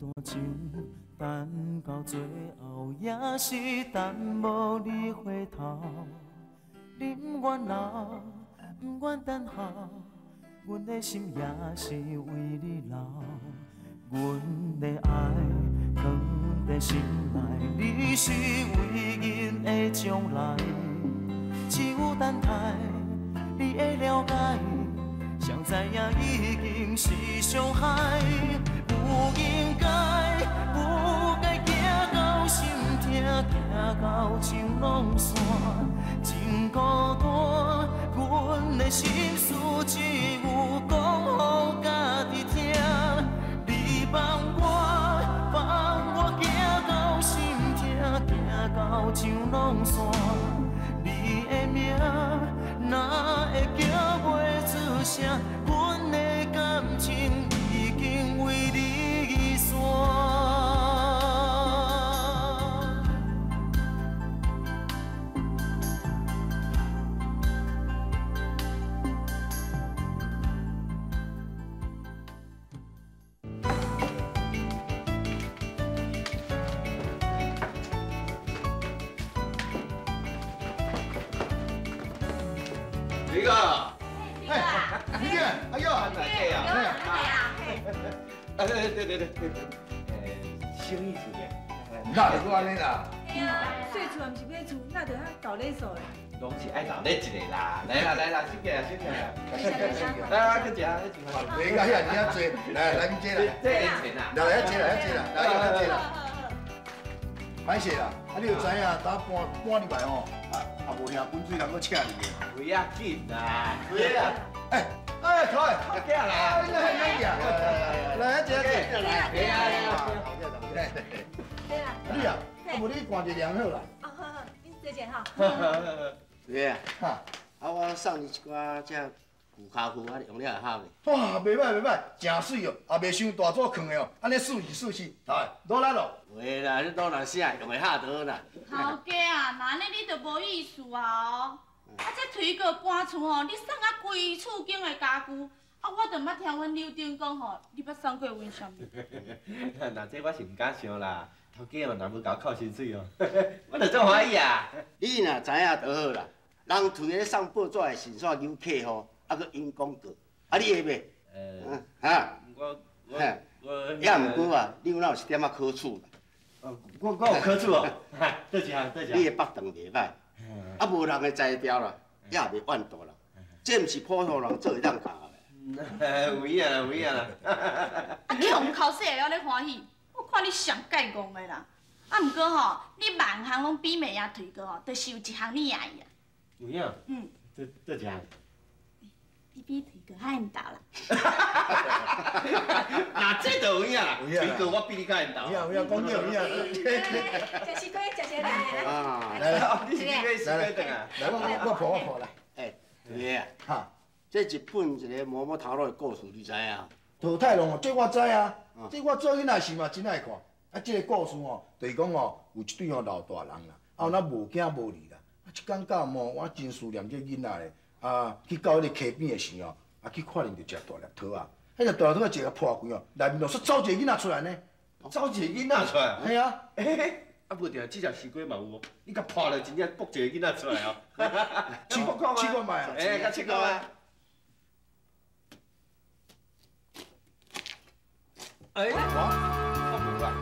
段情，等到最后也是等无你回头。宁愿老，不愿等候，阮的心也是为你留。阮的爱藏在心内，你是唯一的将来。只有等待，你会了解，谁知影已经是伤害。不应该，不该行到心痛，行到情浓散，真孤单。阮的心事只有讲予家己听，你放我，放我行到心痛，行到情浓散，你的名哪会叫袂出声？阮的感情李哥，哎，你这，哎呦，哪个呀？哎啊，对对对对对，呃，生意是的，哪会安尼啦？细厝也毋是买厝，那就遐搞礼数的。拢是爱闹咧一个啦。来啦来啦，先起来先起来，来来去食，去食。你家遐尔啊多，来来你坐来，这个钱啊，来来坐来坐来，来来坐来。歹势啦，啊你就知影，打半半礼拜吼，啊啊无听滚水人搁请你的。不要紧啦，不要。哎哎，来，来，来来来，来来来，来来，来，来来。来来来啊。对啦，你啊，啊无你赶一凉好啦。啊好好，你坐下哈。对啊，哈，啊我送你一寡这古卡夫，啊用了会好咧。哇，袂歹袂歹，真水哦，也袂伤大组囥的哦，安尼舒气舒气，台，落来咯。袂啦，你当然是啊，用会下得啦。头家啊，那安尼你就无意思啊哦！啊，这推过搬厝哦，你送啊规厝间的家具，啊，我就捌听阮刘丁讲吼，你捌送过阮啥物？那这我是毋敢想啦，头家哦，若要搞靠薪水哦，我著做欢喜啊。你若知影就好啦。人推咧送报纸的信线有客吼，啊搁因广告，啊你会袂？呃，嗯哈，我我也毋过啊，你有哪有一点仔好处啦？哦我我有可处哦，哈，倒一下倒一下。你的北肠袂歹，啊无人会摘掉啦，也袂怨大啦。这毋是普通人做会当教的。有影啦有影啦。啊，穷口说会了咧欢喜，我看你上介戆的啦。啊，毋过吼，你万项拢比袂赢推过吼，就是有一项你爱啊。有影？嗯，倒倒一下。你比腿哥较缘投啦。那 这就有影啦，有影啦推过我比你较缘投。有影有影，讲你有影。食西瓜，食西瓜。啊，来来，哦，你是几个时间等啊？来我我我抱我抱来，哎，对啊，哈。这一本一个摸摸头脑的故事，你知影？桃太郎哦，这我知啊嗯，这我做囡仔时嘛真爱看。啊，这个故事哦，就是讲哦，有一对哦老大人啦，啊，那无囝无儿啦。啊，一天到末，我真思念这囡仔咧。啊，去到迄个溪边的时候，啊，去看见着食大粒桃啊。迄个大粒桃啊，一个破开哦，内面就说走一个囡仔出来呢。走一个囡仔出来。系啊，诶，啊无定这条西瓜嘛有哦，你甲破了真正卜一个囡仔出来哦。试过试过卖啊。哎，甲试过啊。哎，我 无 啦。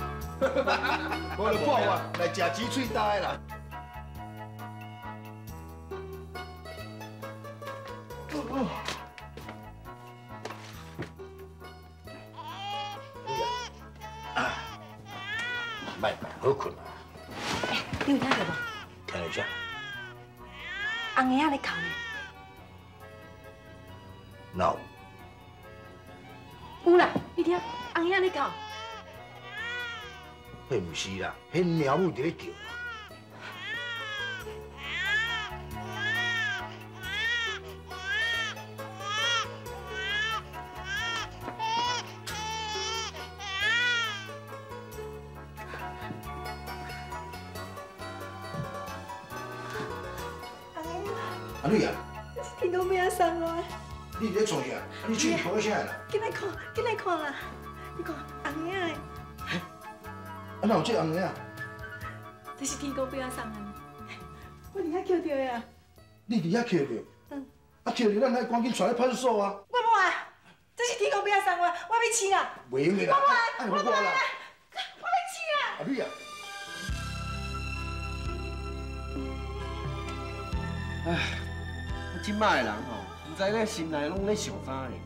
无就破我来食鸡喙搭的啦。啦，迄鸟母伫咧叫。阿丽啊，听到咩声啊？你伫咧创啥？你嘴口啥啦？进来看，进来看啦！你看红的啊，啊哪有这红的啊？这是天公不要送的，我伫遐捡到的啊。你伫遐捡到？嗯。啊捡到，咱来赶紧带去派出所啊！我无啊，这是天公伯仔送我，我要饲啦，袂用的啦，爱互我啦。我要饲啦。啊你啊，唉，啊，即摆的人吼，毋知咧心内拢咧想啥咧。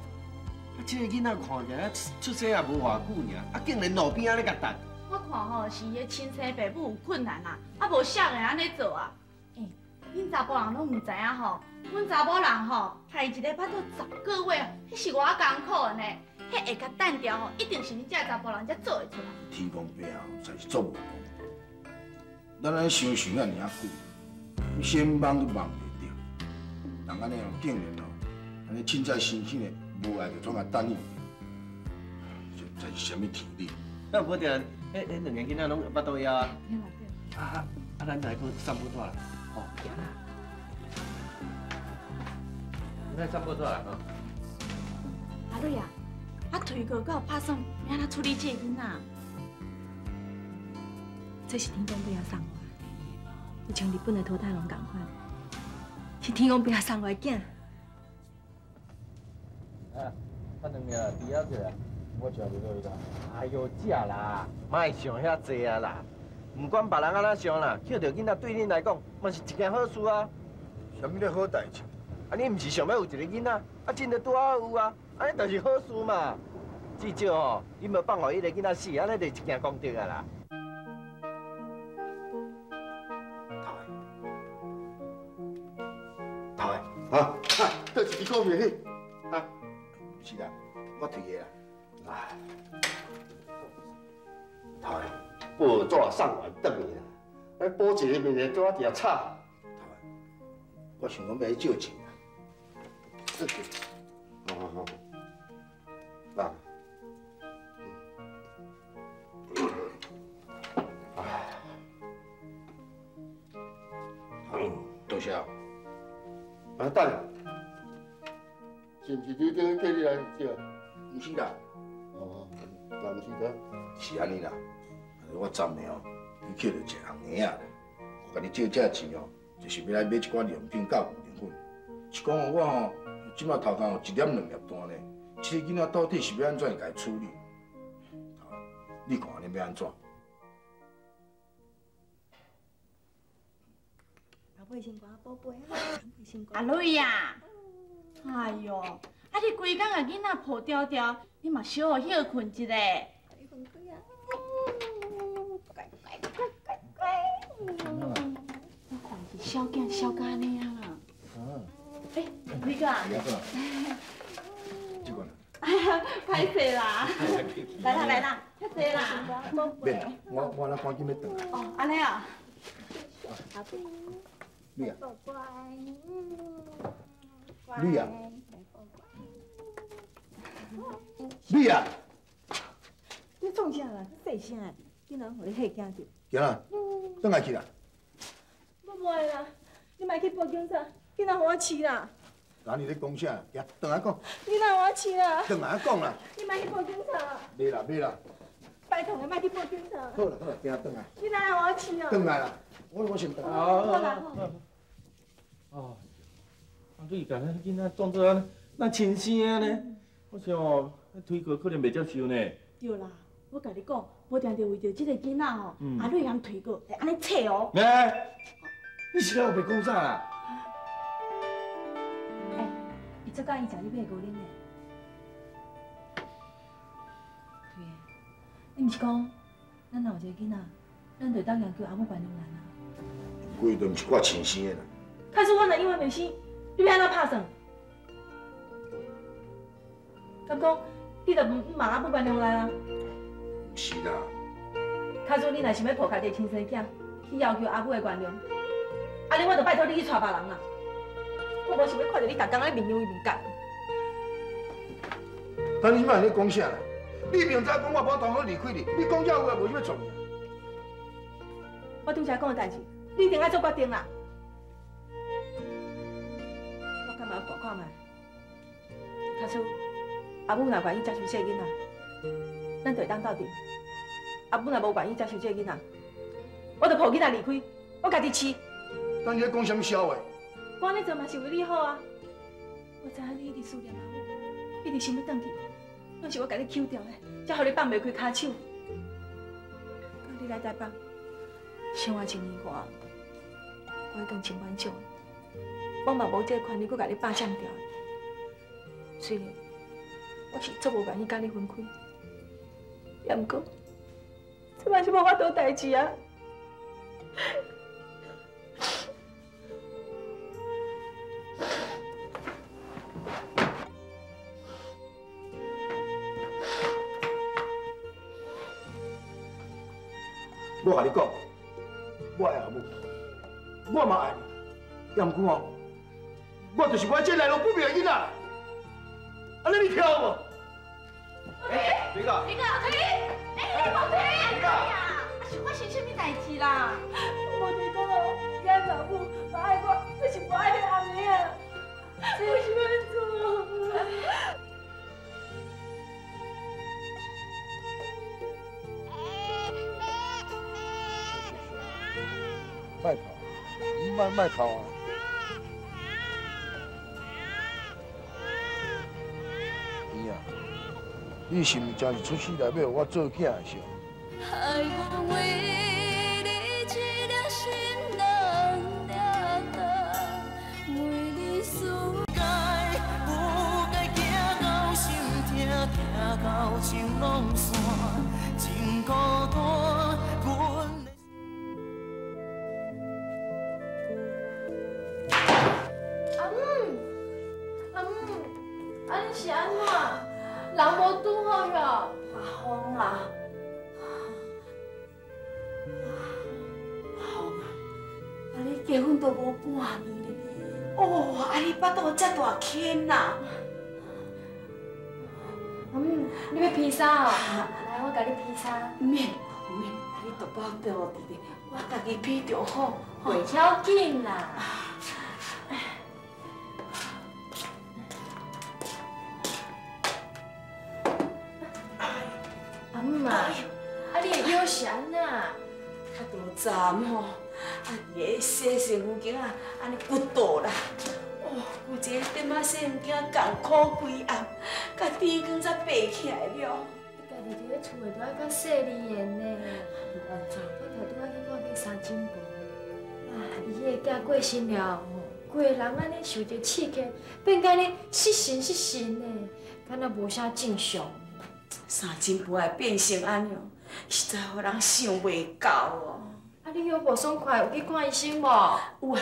啊，即个囡仔看起来出世也无偌久尔，啊，竟然路边仔咧甲等。我看吼是伊个亲生爸母有困难啊，啊无谁会安尼做啊？诶、恁查甫人拢毋知影吼，阮查某人吼，害一个巴肚十个月，迄是偌艰苦的呢。迄会甲单调吼，一定是恁遮查甫人才做会出来。天公伯啊，实是做无公道。咱安尼想想啊，尔久，你先忙都忙袂着，人安尼哦，竟然哦，安尼凊彩生生的无爱就总甲等伊，这这是啥物天理？啊，无定，迄迄两个囡仔拢巴肚枵啊。啊啊啊！咱来去散步带啦，吼。行啦。咱散步带啦，吼。阿瑞啊，啊腿哥甲有拍算要安怎处理这个囡仔？这是天公伯仔送我的，就像日本的桃太郎同款，是天公伯仔送我的囝。啊，啊两个我食袂落去啦。哎呦，食啦，莫想遐济啊啦。毋管别人安怎想啦，捡到囡仔对恁来讲，嘛是一件好事啊。什么叫好代志？啊，你毋是想要有一个囡仔，啊，真的拄好有啊，安尼就是好事嘛。至少吼，你无放互伊个囡仔死，安尼就一件功德啊啦。头的，啊，啊，这是你股票迄，啊，不是啦，我退的啦。哎，头的，报纸送完转去啦，哎，补一个面的纸条插。头，我想讲要去借钱啊。这个，好好。好，来，嗯，多谢。啊等，是不是你顶叫你来借？不是啦，是的，是安尼啦。我昨暝哦，你捡到一红鞋啊，我甲你借这钱哦，就是要来买一寡良品甲牛奶粉。是讲哦，我吼，即马头壳有一点两粒单呢。这个囡仔到底是要安怎甲伊处理？你看安尼要安怎？老尾先挂宝贝，老尾先挂阿。瑞呀，哎哟，啊你规工啊囡仔抱吊吊，你嘛小好休困一下。乖乖乖乖乖。我看是小囝小甲尼啊啦。哎，瑞哥啊，这个呢？哎呀，歹势啦。来啦来啦，太济啦。免啦，我我那赶紧要转来。哦，安尼啊。你啊，你啊，你啊，你创啥啦？细声的，囡仔互你吓惊着。行啦，转来去啦。我无爱啦，你莫去报警察，囡仔互我饲啦，哪里咧讲啥？行，转来讲，囡仔互我饲啦，转来讲啦。你莫去报警察，袂啦袂啦，拜托你莫去报警察，好啦好啦，行转来，囡仔互我饲转啦。来啦。我我先转来。好啦好。哦，啊，你甲咱囡仔装作安那亲生的呢？我想哦，那推哥可能袂接受呢。对啦，我甲你讲，无定着为着即个囡仔吼，阿瑞通推过会安尼切哦。哎，你是咧有白讲啥啦？哎，伊做介意食你买五零的。对的，你毋是讲，咱若有一个囡仔，咱就当然叫阿母原谅咱啊。不过伊都毋是我亲生的啦。可是我若因为袂死，你要安怎拍算？敢讲你就毋骂阿母原谅咱啊？毋是啦，卡说你若想要抱家己的亲生囝，去要求阿母的原谅，安尼我就拜托你去娶别人啦。我无想要看到你逐工咧面用伊面干。但你摆咧讲啥啦？你明知讲我无同好离开你，你讲这有话无啥要创意啊？我拄才讲的代志，你一定要做决定啦。我干嘛看看卖？卡说阿母若愿意接受这个囡仔，咱就会当斗阵。阿母若无愿意接受这个囡仔，我就抱囡仔离开，我家己饲。等你咧讲什么笑话？我安尼做嘛是为你好啊！我知影你一直思念阿母，一直想要转去，拢是我甲你揪掉的，才互你放袂开骹手。到你来台北，生活一年外，我已经真满足了。我嘛无这个权利，搁甲你霸占掉的。虽然我是足无愿意甲你分开，也毋过，这嘛是无法度代志啊！我甲你讲，我爱阿母，我嘛爱你，也毋过哦，我就是我这来路不明的囡仔，安尼你听有无？卖跑，卖卖跑啊！你啊，你是毋是真是出世来要我做囝的时啊，芳啊，啊你结婚都无半年咧，哦，啊你巴肚遮大坑呐！阿母，你要披萨哦？来，我甲你披萨。唔免唔免，啊你肚包肚伫咧，我家己披就好。袂要紧啦。站吼，啊伫个洗洗物件啊，安尼骨倒啦。哦，有一个点仔洗物件艰苦规暗，甲天光才爬起来了。你家己伫咧厝内都爱较细腻的呢。安怎？我头拄仔去看见三金婆，啊，伊迄个囝过身了吼，规个人安尼受着刺激，变甲呢失神失神的，敢若无啥正常。三金婆会变成安尼，实在互人想袂到哦。你腰无爽快，有去看医生无？有啊，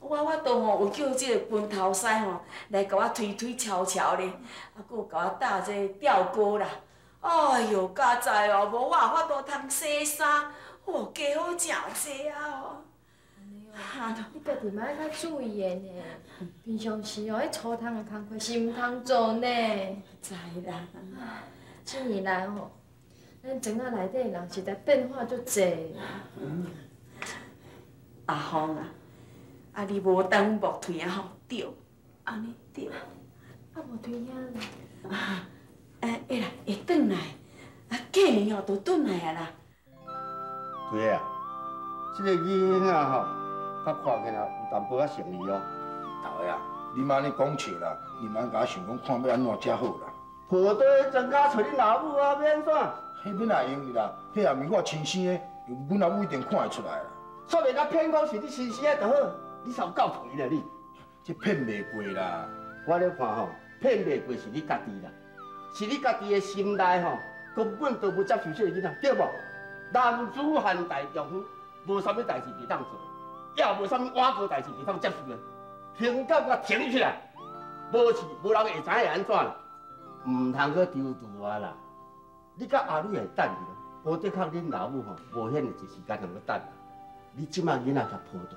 我我都吼有叫即个分头师吼来甲我推推敲敲咧，啊，佮有甲我打这个吊钩啦。哎哟，佳哉哦，无我也法度通洗衫，哦，加好正济啊哦。哈你家己嘛爱较注意的呢。平常时哦，迄粗汤的工课是毋通做呢。知啦，这年来吼，咱庄仔内底人实在变化足济。嗯阿芳啊，啊你无当木腿啊吼，对，安尼对。啊，无腿啊。啊，哎会啦，会转来，啊过年哦都转来啊啦。对啊，这个囡仔吼，较看起来有淡薄仔成意哦。头呀，你莫安尼讲笑啦，你莫甲我想讲看要安怎才好啦。抱对庄家找恁老母啊，要安怎？迄要哪用哩啦？迄也毋是我亲生的，阮老母一定看会出来啦。说袂甲骗讲是你亲生的就好，你才有够皮啦你。这骗袂过啦。我咧看吼，骗袂过是你家己啦，是你家己的心内吼，根本都无接受这个囡仔，对无？男子汉大丈夫，无啥物代志袂当做，也无啥物碗糕代志袂当接受的，情感甲停起来，无是无人会知会安怎啦。毋通去丢毒我啦！你甲阿女会等伊咯，无的确恁老母吼无遐尼一时间通去等啦。你即摆囡仔才抱大，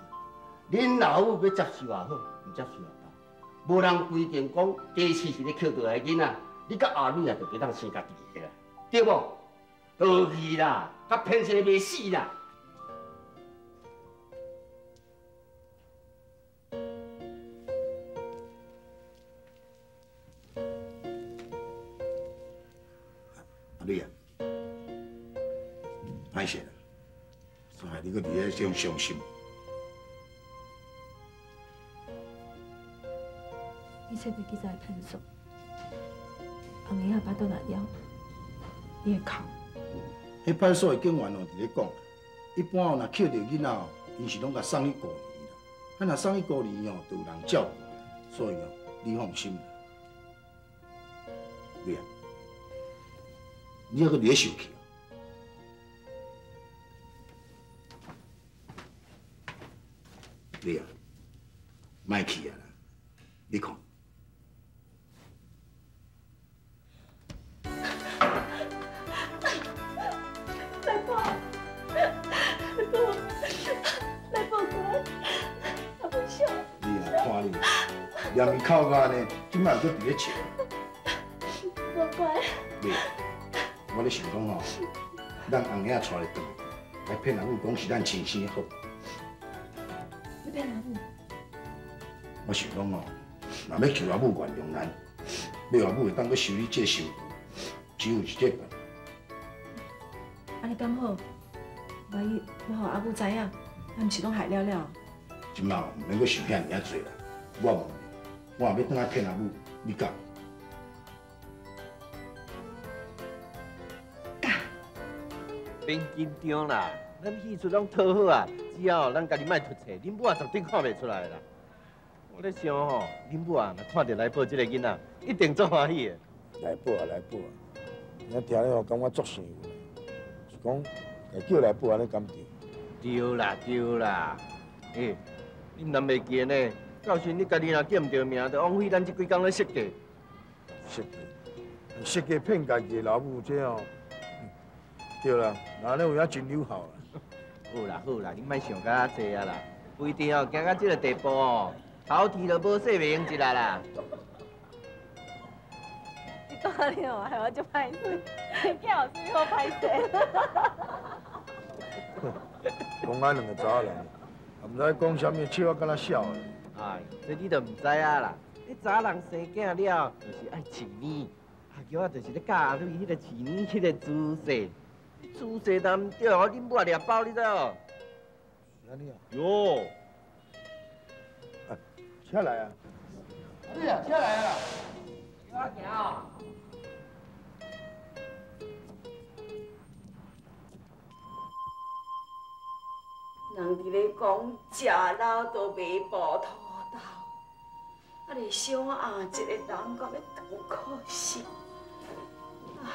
恁老母要接受也好，毋接受也罢，无人规定讲家事是咧捡倒来的囡仔，你甲阿女也就别当生家己的啦，对无？倒去啦，甲骗死袂死啦！阿丽啊，歹势啦，你搁伫咧这种伤心。你找到记者的探索，红爷巴肚若了，你会哭。迄派出所的警员哦，伫咧讲，一般哦，若捡着囡仔哦，因是拢甲送去孤儿啦。啊，若送去孤儿哦，就有人照顾，所以哦，你放心啦。对啊，你还搁伫咧生气哦？对啊，卖去啊啦，你看。来报，来报，来报官，阿不笑。你若看你，连伊哭干呢，今摆搁伫咧笑。报官，你，我咧想讲吼，咱红爷带来转来，来骗人母讲是咱亲生的好。我想讲哦，若要求阿母原谅咱，要阿母会当去受你这受，只有一这办法。安尼刚好，万一要互阿母知影，咱毋是拢害了了。即马毋免阁想遐尔啊多啦。我问你，我若要倒来骗阿母，你敢？别紧张啦，咱戏出拢讨好啊，只要咱家己卖出错，恁母啊绝对看袂出来啦。我咧想吼，恁母啊，若看到来报即个囡仔，一定足欢喜的。来报啊来报啊！我听了后感觉足幸福，是讲家叫来报安尼敢对？对啦对啦，诶、你毋通袂记呢？到时你家己若叫毋着名，就枉费咱即几工咧设计。设计，设计骗家己的老母这哦。对啦，那安尼有影真有效啦。好啦好啦，你莫想甲遐济啊啦，不一定哦，行到即个地步哦，头剃都无洗袂用一啦啦。你讲你哦，害我就歹势，你叫我最好歹势。讲安两个查某人，也毋知讲啥物笑啊，敢若笑的。哎，这你都毋知啊啦，你查人生囝了，就是爱饲你，啊叫我就是咧教你迄个饲你迄个姿势，姿势若毋对，我恁母也掠包你知哦。哪里啊？哟，车来啊！对啊，车来啊！我行哦。人伫咧讲食老都卖布土豆，啊，你小阿一个人到要多可惜。阿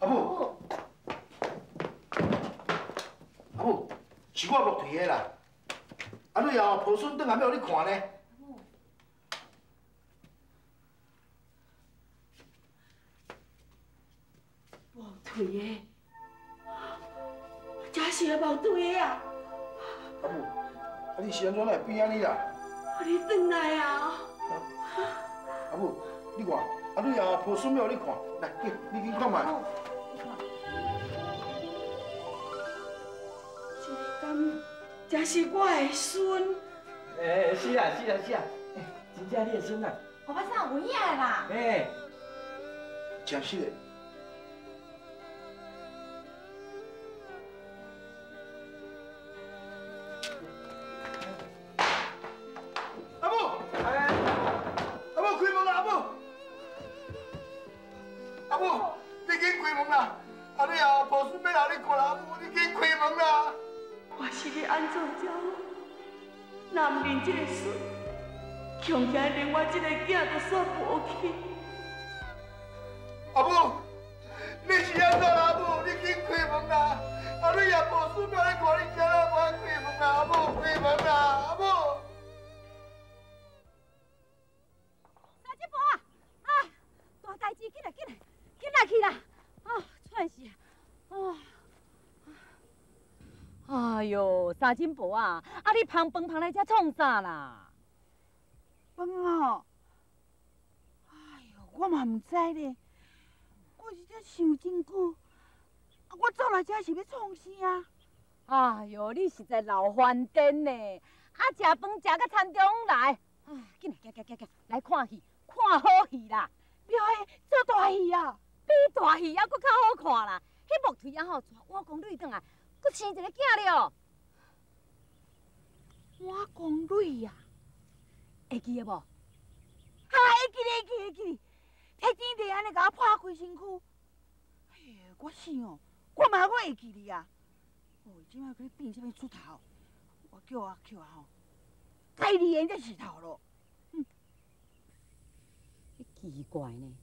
阿母，阿母，是我木提的啦。啊，你后抱孙转来要互你看呢。无腿的，真是个无腿的啊！阿母，啊你是安怎来变安尼啦？啊，你转来啊！阿母，你看，阿你后抱孙要互你看，来，你，你紧看嘛。真是我的孙？诶，是啊是啊是啊，诶真正你的孙啊，我爸上有影的啦。诶，真是的。三金婆啊，啊你捧饭捧来遮创啥啦？饭哦，哎呦，我嘛唔知咧，我是遮想真久，啊，我走来遮是要创啥？哎呦，你是在老翻颠呢！啊，食饭食到餐中来，哎，紧来，行行行行，来看戏，看好戏啦！庙诶，做大戏啊！比大戏还佫较好看啦！迄木腿啊吼，带我公女转来，佫生一个囝了。我公女啊，会记得无？啊，会记得，会记得，会记得。天天地安尼甲我拍开身躯，哎呀，我想哦，我嘛我会记得啊。哦，即摆佮变啥物出头？我叫阿舅啊吼，该离缘才是头咯。嗯，奇怪呢，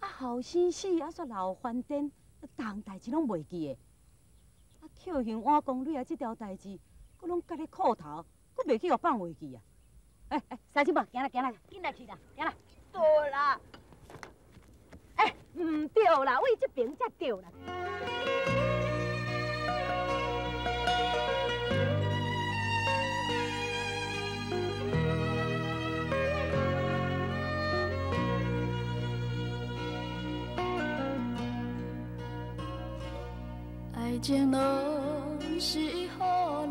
啊后生死啊煞老翻颠，重代志拢袂记的。啊扣幸换公女啊，即条代志，佮拢甲你裤头，佮袂去互放袂记啊。哎哎，三叔伯，行啦行啦，紧来去啦，行啦。对啦。哎，唔对啦，为这边才对啦。爱情拢是予人